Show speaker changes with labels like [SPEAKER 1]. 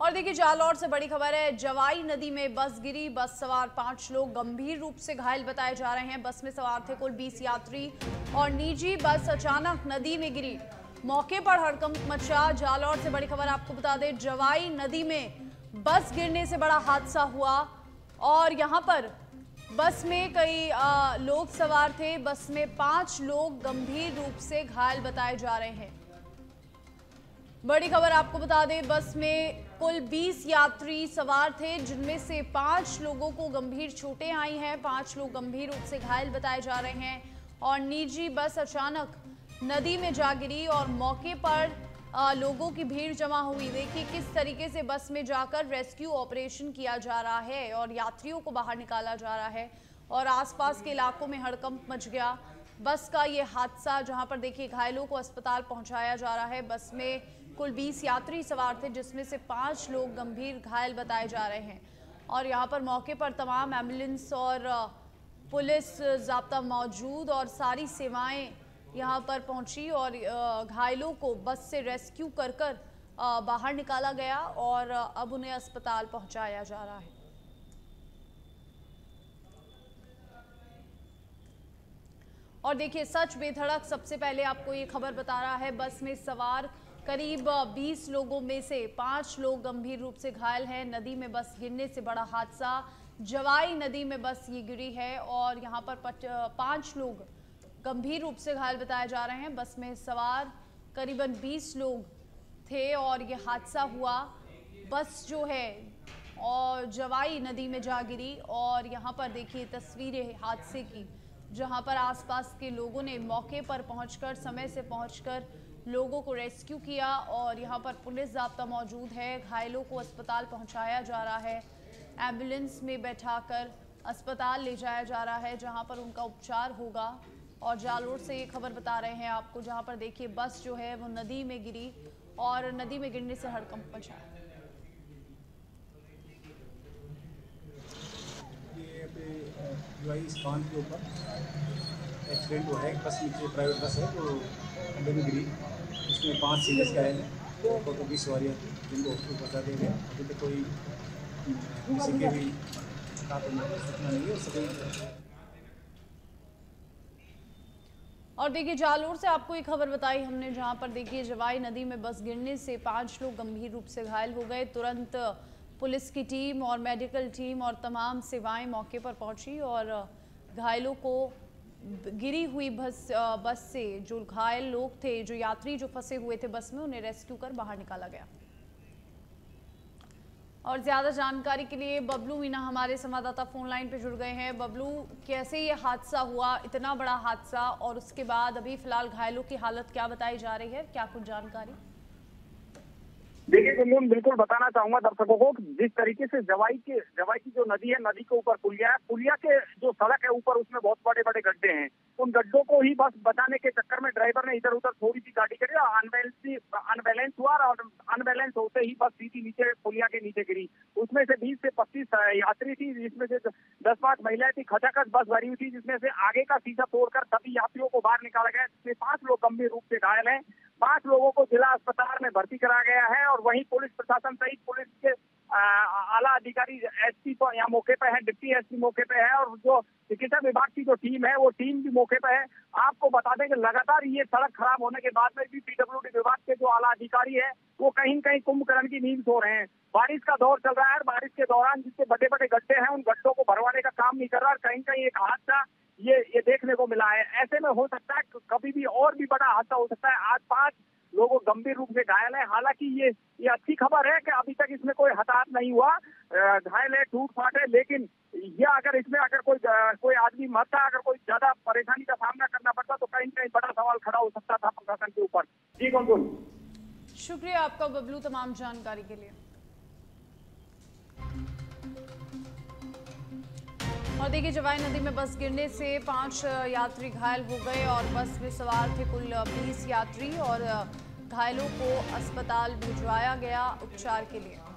[SPEAKER 1] और देखिए, जालौर से बड़ी खबर है, जवाई नदी में बस गिरी, बस सवार पाँच लोग गंभीर रूप से घायल बताए जा रहे हैं। बस में सवार थे कुल 20 यात्री और निजी बस अचानक नदी में गिरी। मौके पर हड़कंप मचा, जालौर से बड़ी खबर आपको बता दें, जवाई नदी में बस गिरने से बड़ा हादसा हुआ और यहाँ पर बस में कई लोग सवार थे। बस में पाँच लोग गंभीर रूप से घायल बताए जा रहे हैं। बड़ी खबर आपको बता दें, बस में कुल 20 यात्री सवार थे, जिनमें से पाँच लोगों को गंभीर चोटें आई हैं। पाँच लोग गंभीर रूप से घायल बताए जा रहे हैं और निजी बस अचानक नदी में जा गिरी और मौके पर लोगों की भीड़ जमा हुई। देखिए किस तरीके से बस में जाकर रेस्क्यू ऑपरेशन किया जा रहा है और यात्रियों को बाहर निकाला जा रहा है और आसपास के इलाकों में हड़कंप मच गया। बस का ये हादसा जहाँ पर देखिए घायलों को अस्पताल पहुँचाया जा रहा है। बस में कुल 20 यात्री सवार थे, जिसमें से पाँच लोग गंभीर घायल बताए जा रहे हैं। और यहाँ पर मौके पर तमाम एंबुलेंस और पुलिस जाब्ता मौजूद और सारी सेवाएँ यहाँ पर पहुँची और घायलों को बस से रेस्क्यू कर कर बाहर निकाला गया और अब उन्हें अस्पताल पहुँचाया जा रहा है। और देखिए, सच बेधड़क सबसे पहले आपको ये खबर बता रहा है, बस में सवार करीब 20 लोगों में से पाँच लोग गंभीर रूप से घायल हैं। नदी में बस गिरने से बड़ा हादसा जवाई नदी में बस ये गिरी है और यहाँ पर पाँच लोग गंभीर रूप से घायल बताए जा रहे हैं। बस में सवार करीबन 20 लोग थे और ये हादसा हुआ। बस जो है, और जवाई नदी में जा गिरी और यहाँ पर देखिए तस्वीरें हादसे की। जहाँ पर आसपास के लोगों ने मौके पर पहुंचकर, समय से पहुंचकर लोगों को रेस्क्यू किया और यहाँ पर पुलिस जाब्ता मौजूद है। घायलों को अस्पताल पहुँचाया जा रहा है। एंबुलेंस में बैठाकर अस्पताल ले जाया जा रहा है, जहाँ पर उनका उपचार होगा। और जालोर से ये खबर बता रहे हैं आपको, जहाँ पर देखिए, बस जो है वो नदी में गिरी और नदी में गिरने से हड़कंप मचा।
[SPEAKER 2] के ऊपर एक्सीडेंट हुआ है। बस नीचे प्राइवेट बस है तो अंदर में गिरी। उसमें पाँच सीनियर्स का है। तो तो बीस सवारियाँ थी जिनको हॉस्पिटल पहुँचा दिया गया। अभी तक कोई किसी के भी सूचना नहीं है सभी
[SPEAKER 1] और देखिए, जालोर से आपको एक खबर बताई हमने, जहाँ पर देखिए, जवाई नदी में बस गिरने से पाँच लोग गंभीर रूप से घायल हो गए। तुरंत पुलिस की टीम और मेडिकल टीम और तमाम सेवाएँ मौके पर पहुँची और घायलों को गिरी हुई बस बस से जो घायल लोग थे, जो यात्री जो फंसे हुए थे बस में, उन्हें रेस्क्यू कर बाहर निकाला गया। और ज़्यादा जानकारी के लिए बबलू मीना हमारे संवाददाता फ़ोन लाइन पे जुड़ गए हैं। बबलू, कैसे ये हादसा हुआ? इतना बड़ा हादसा और उसके बाद अभी फ़िलहाल घायलों की हालत क्या बताई जा रही है? क्या कुछ जानकारी?
[SPEAKER 3] देखिए गुनगुन बिल्कुल बताना चाहूँगा दर्शकों को जिस तरीके से जवाई के, जवाई की जो नदी है, नदी के ऊपर पुलिया है, पुलिया के जो सड़क है ऊपर, उसमें बहुत बड़े बड़े गड्ढे हैं। उन गड्ढों को ही बस बचाने के चक्कर में ड्राइवर ने इधर उधर थोड़ी सी गाड़ी करी और अनबैलेंस अनबैलेंस हुआ और अनबैलेंस होते ही बस सीधी नीचे, पुलिया के नीचे गिरी। उसमें से बीस से पच्चीस यात्री थी, जिसमें से दस पाँच महिलाएँ थी, खचाखच बस भरी हुई थी, जिसमें से आगे का शीशा तोड़कर सभी यात्रियों को बाहर निकाला गया, जिसमें पाँच लोग गंभीर रूप से घायल हैं। पाँच लोगों को जिला अस्पताल में भर्ती करा गया है और वहीं पुलिस प्रशासन सहित पुलिस के आला अधिकारी, एसपी पर यहाँ मौके पे है, डिप्टी एसपी मौके पे है और जो चिकित्सा विभाग की जो टीम है, वो टीम भी मौके पे है। आपको बता दें कि लगातार ये सड़क खराब होने के बाद में भी पीडब्ल्यूडी विभाग के जो आला अधिकारी है, वो कहीं कहीं कुंभकर्ण की नींद सो रहे हैं। बारिश का दौर चल रहा है और बारिश के दौरान जिससे बड़े बड़े गड्ढे हैं, उन गड्ढों को भरवाने का काम नहीं कर रहा कहीं कहीं एक हादसा ये ये देखने को मिला है। ऐसे में हो सकता है कभी भी और भी बड़ा हादसा हो सकता है। आज पाँच लोग गंभीर रूप से घायल है। हालाँकि ये ये अच्छी खबर है कि अभी तक इसमें कोई हताहत नहीं हुआ। घायल है टूट फाट है, लेकिन ये अगर इसमें अगर कोई कोई आदमी मरता अगर कोई ज़्यादा परेशानी का सामना करना पड़ता तो कहीं कहीं बड़ा सवाल खड़ा हो सकता था प्रशासन के ऊपर। जी कौन
[SPEAKER 1] शुक्रिया आपका बबलू तमाम जानकारी के लिए। और की जवाई नदी में बस गिरने से पाँच यात्री घायल हो गए और बस में सवार थे कुल बीस यात्री और घायलों को अस्पताल भिजवाया गया उपचार के लिए।